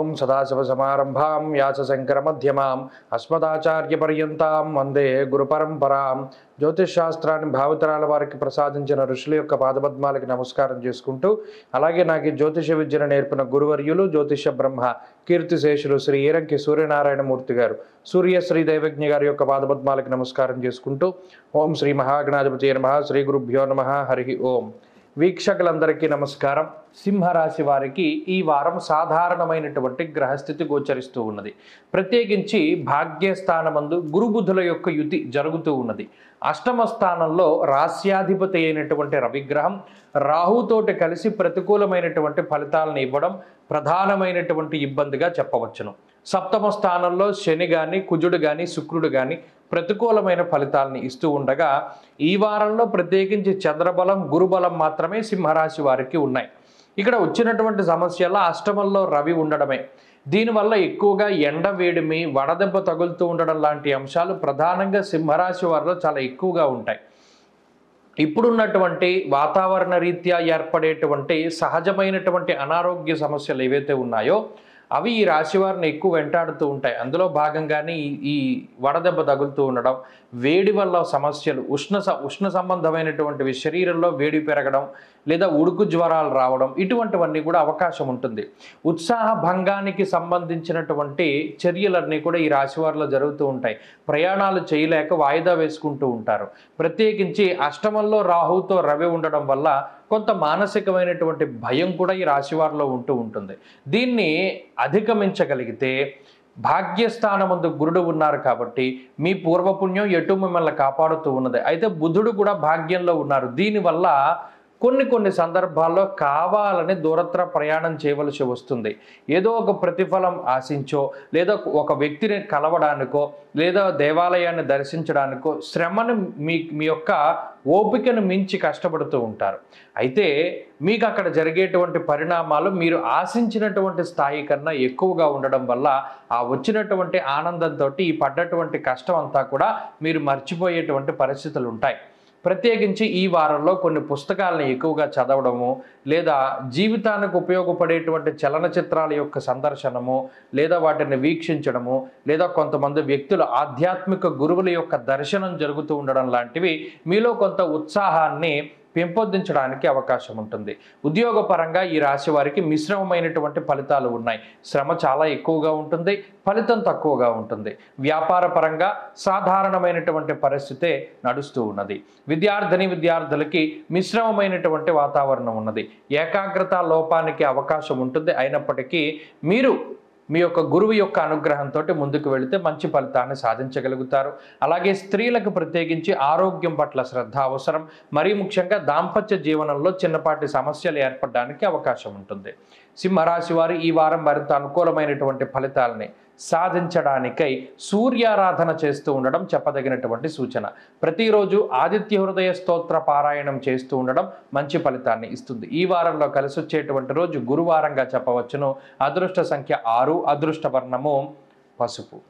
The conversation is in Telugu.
ఓం సదాశివసమారంభాం వ్యాసశంకరమధ్యమాం అస్మదాచార్యపర్యంతాం వందే గురుపరంపరాం జ్యోతిష్ శాస్త్రాన్ని భావితరాల వారికి ప్రసాదించిన ఋషుల యొక్క పాదపద్మాలకి నమస్కారం చేసుకుంటూ అలాగే నాకు ఈ జ్యోతిష విద్యను నేర్పిన గురువర్యులు జ్యోతిష బ్రహ్మ కీర్తిశేషులు శ్రీ ఈరంకి సూర్యనారాయణమూర్తి గారు సూర్యశ్రీ దైవజ్ఞ గారి యొక్క పాదపద్మాలకి నమస్కారం చేసుకుంటూ ఓం శ్రీ మహాగణాధిపతి నమ శ్రీ గురుభ్యో నమ హరి ఓం. వీక్షకులందరికీ నమస్కారం. సింహరాశి వారికి ఈ వారం సాధారణమైనటువంటి గ్రహస్థితి గోచరిస్తూ ఉన్నది. ప్రత్యేకించి భాగ్యస్థానమందు గురుబుధుల యొక్క యుతి జరుగుతూ ఉన్నది. అష్టమ స్థానంలో రాస్యాధిపతి అయినటువంటి రవిగ్రహం రాహుతోటి కలిసి ప్రతికూలమైనటువంటి ఫలితాలను ఇవ్వడం ప్రధానమైనటువంటి ఇబ్బందిగా చెప్పవచ్చును. సప్తమ స్థానంలో శని కానీ కుజుడు కానీ శుక్రుడు కానీ ప్రతికూలమైన ఫలితాలని ఇస్తూ ఉండగా ఈ వారంలో ప్రత్యేకించి చంద్రబలం గురుబలం మాత్రమే సింహరాశి వారికి ఉన్నాయి. ఇక్కడ వచ్చినటువంటి సమస్యల్లో అష్టమంలో రవి ఉండడమే. దీనివల్ల ఎక్కువగా ఎండ వేడిమి వడదెబ్బ తగులుతూ ఉండడం లాంటి అంశాలు ప్రధానంగా సింహరాశి వారిలో చాలా ఎక్కువగా ఉంటాయి. ఇప్పుడున్నటువంటి వాతావరణ రీత్యా ఏర్పడేటువంటి సహజమైనటువంటి అనారోగ్య సమస్యలు ఏవైతే ఉన్నాయో అవి ఈ రాశి వారిని ఎక్కువ వెంటాడుతూ ఉంటాయి. అందులో భాగంగానే ఈ ఈ వడదెబ్బ తగులుతూ ఉండడం వేడి వల్ల సమస్యలు ఉష్ణ ఉష్ణ సంబంధమైనటువంటివి శరీరంలో వేడి పెరగడం లేదా ఉడుకు జ్వరాలు రావడం ఇటువంటివన్నీ కూడా అవకాశం ఉంటుంది. ఉత్సాహ భంగానికి సంబంధించినటువంటి చర్యలన్నీ కూడా ఈ రాశి వారిలో జరుగుతూ ఉంటాయి. ప్రయాణాలు చేయలేక వాయిదా వేసుకుంటూ ఉంటారు. ప్రత్యేకించి అష్టమంలో రాహుతో రవి ఉండడం వల్ల కొంత మానసికమైనటువంటి భయం కూడా ఈ రాశివారిలో ఉంటూ ఉంటుంది. దీన్ని అధిగమించగలిగితే భాగ్యస్థానమందు గురుడు ఉన్నారు కాబట్టి మీ పూర్వపుణ్యం ఎటు మిమ్మల్ని కాపాడుతూ ఉన్నది. అయితే బుధుడు కూడా భాగ్యంలో ఉన్నారు. దీనివల్ల కొన్ని కొన్ని సందర్భాల్లో కావాలని దూరత్ర ప్రయాణం చేయవలసి వస్తుంది. ఏదో ఒక ప్రతిఫలం ఆశించో లేదా ఒక వ్యక్తిని కలవడానికో లేదా దేవాలయాన్ని దర్శించడానికో శ్రమను మీ మీ యొక్క ఓపికను మించి కష్టపడుతూ ఉంటారు. అయితే మీకు అక్కడ జరిగేటువంటి పరిణామాలు మీరు ఆశించినటువంటి స్థాయి కన్నా ఎక్కువగా ఉండడం వల్ల ఆ వచ్చినటువంటి ఆనందంతో ఈ పడ్డటువంటి కష్టం అంతా కూడా మీరు మర్చిపోయేటువంటి పరిస్థితులు ఉంటాయి. ప్రత్యేకించి ఈ వారంలో కొన్ని పుస్తకాలను ఎక్కువగా చదవడము లేదా జీవితానికి ఉపయోగపడేటువంటి చలనచిత్రాల యొక్క సందర్శనము లేదా వాటిని వీక్షించడము లేదా కొంతమంది వ్యక్తుల ఆధ్యాత్మిక గురువుల యొక్క దర్శనం జరుగుతూ ఉండడం లాంటివి మీలో కొంత ఉత్సాహాన్ని పెంపొందించడానికి అవకాశం ఉంటుంది. ఉద్యోగపరంగా ఈ రాశి వారికి మిశ్రమమైనటువంటి ఫలితాలు ఉన్నాయి. శ్రమ చాలా ఎక్కువగా ఉంటుంది ఫలితం తక్కువగా ఉంటుంది. వ్యాపార పరంగా సాధారణమైనటువంటి పరిస్థితే నడుస్తూ ఉన్నది. విద్యార్థిని విద్యార్థులకి మిశ్రమమైనటువంటి వాతావరణం ఉన్నది. ఏకాగ్రత లోపానికి అవకాశం ఉంటుంది. అయినప్పటికీ మీరు మీ యొక్క గురువు యొక్క అనుగ్రహంతో ముందుకు వెళితే మంచి ఫలితాన్ని సాధించగలుగుతారు. అలాగే స్త్రీలకు ప్రత్యేకించి ఆరోగ్యం పట్ల శ్రద్ధ అవసరం. మరీ ముఖ్యంగా దాంపత్య జీవనంలో చిన్నపాటి సమస్యలు ఏర్పడడానికి అవకాశం ఉంటుంది. సింహరాశి వారు ఈ వారం మరింత అనుకూలమైనటువంటి ఫలితాలని సాధించడానికై సూర్యారాధన చేస్తూ ఉండడం చెప్పదగినటువంటి సూచన. ప్రతిరోజు ఆదిత్య హృదయ స్తోత్ర పారాయణం చేస్తూ ఉండడం మంచి ఫలితాన్ని ఇస్తుంది. ఈ వారంలో కలిసి వచ్చేటువంటి రోజు గురువారంగా చెప్పవచ్చును. అదృష్ట సంఖ్య ఆరు అదృష్ట వర్ణము పసుపు.